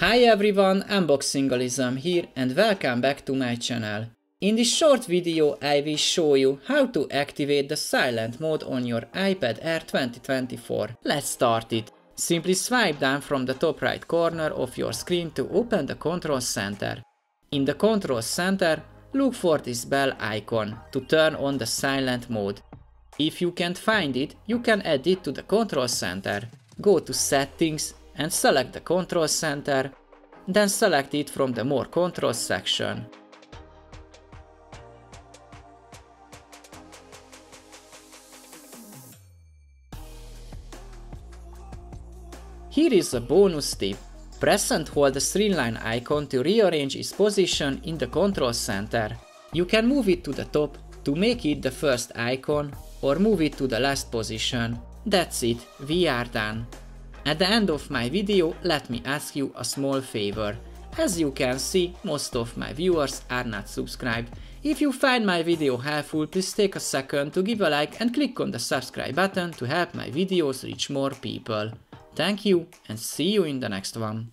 Hi everyone, Unboxingalism here and welcome back to my channel. In this short video I will show you how to activate the silent mode on your iPad Air 2024. Let's start it. Simply swipe down from the top right corner of your screen to open the control center. In the control center, look for this bell icon to turn on the silent mode. If you can't find it, you can add it to the control center. Go to settings and select the control center, then select it from the more controls section. Here is a bonus tip. Press and hold the streamline icon to rearrange its position in the control center. You can move it to the top to make it the first icon or move it to the last position. That's it, we are done. At the end of my video, let me ask you a small favor. As you can see, most of my viewers are not subscribed. If you find my video helpful, please take a second to give a like and click on the subscribe button to help my videos reach more people. Thank you and see you in the next one.